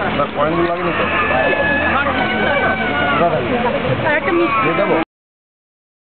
আপনার পয়েন্ট লাগেনি তো। একটা দেবো?